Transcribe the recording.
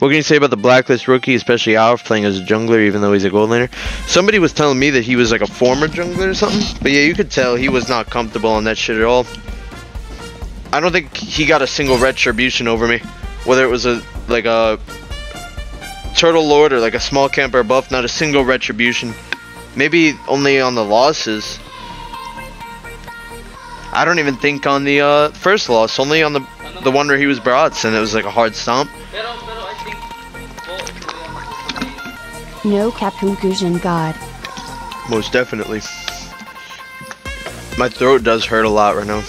What can you say about the Blacklist rookie, especially Owl, playing as a jungler even though he's a gold laner? Somebody was telling me that he was like a former jungler or something. But yeah, you could tell he was not comfortable on that shit at all. I don't think he got a single retribution over me. Whether it was a like a Turtle Lord or like a small camper buff, not a single retribution. Maybe only on the losses. I don't even think on the uh, first loss, only on the the one where he was brought, and it was like a hard stomp. No conclusion god. Most definitely. My throat does hurt a lot right now.